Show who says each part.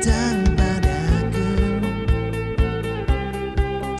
Speaker 1: down.